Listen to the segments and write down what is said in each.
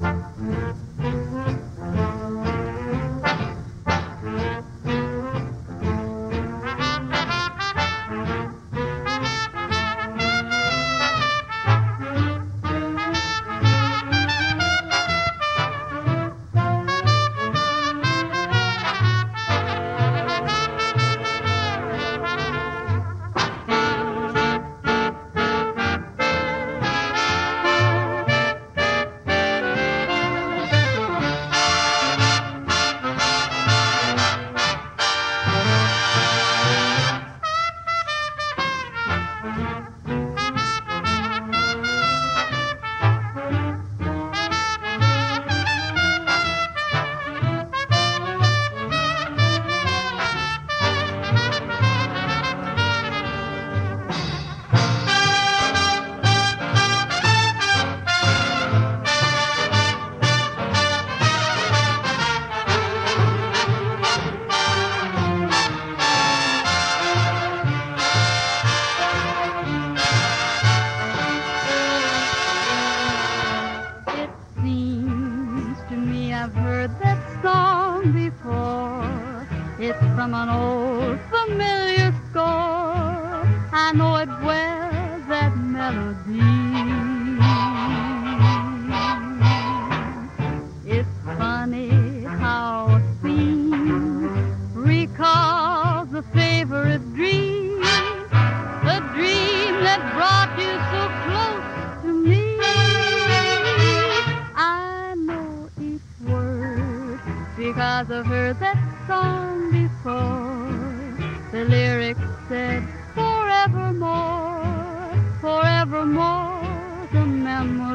Mm-hmm. cause I've heard that song before. The lyrics said, forevermore, forevermore, the memory.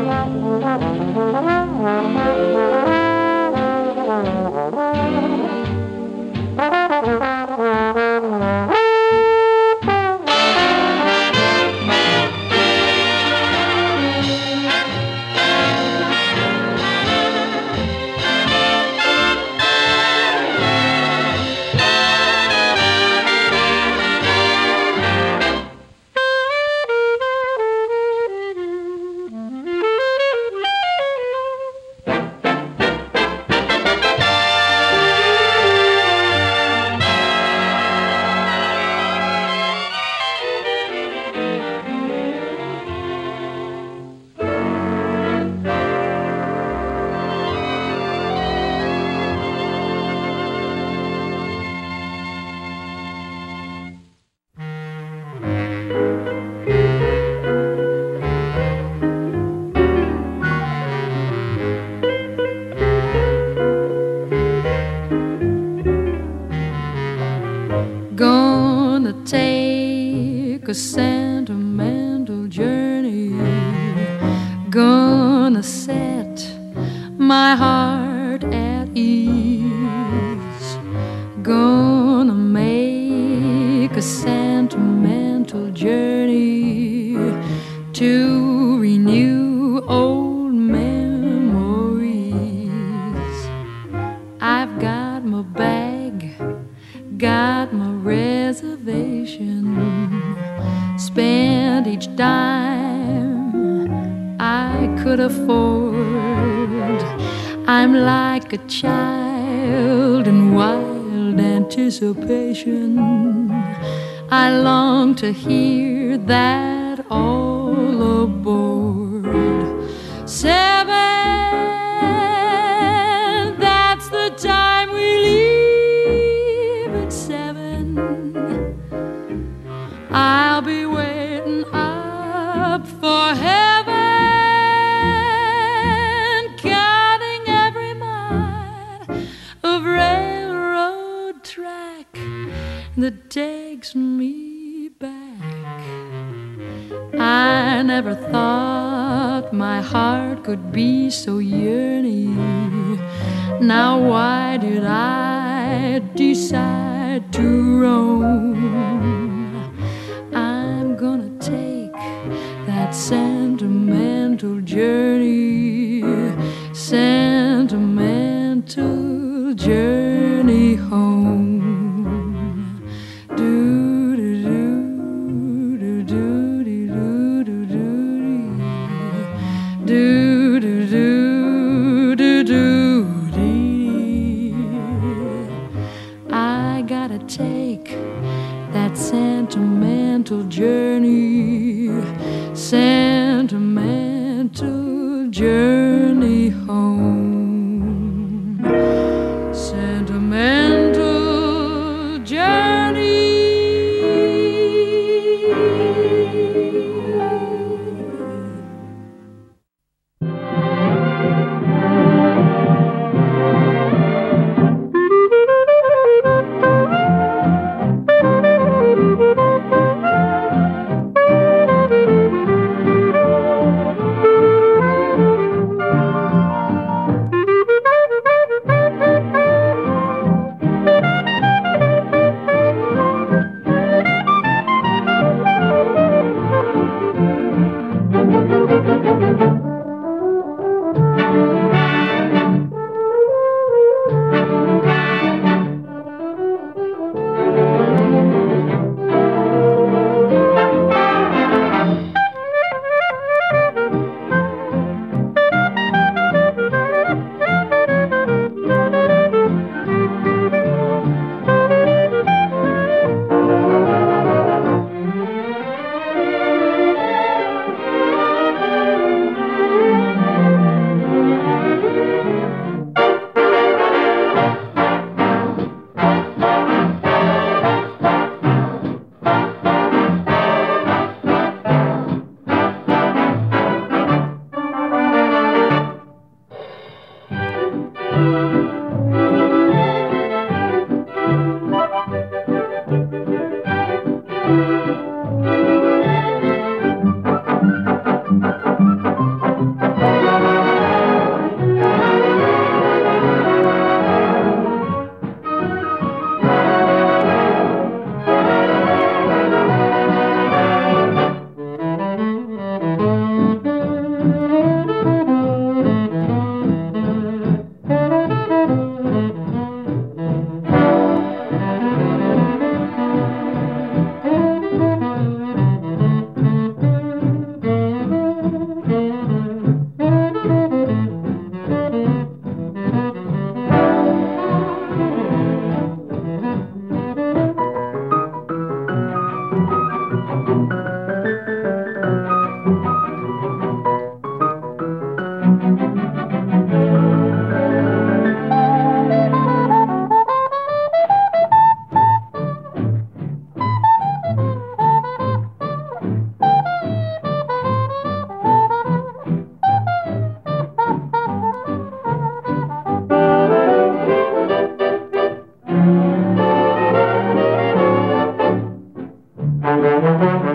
Thank you. to take a sentimental journey. Gonna set my heart anticipation. I long to hear that all aboard. Seven, that takes me back. I never thought my heart could be so yearning. Now, why did I decide to roam? take that sentimental journey. Música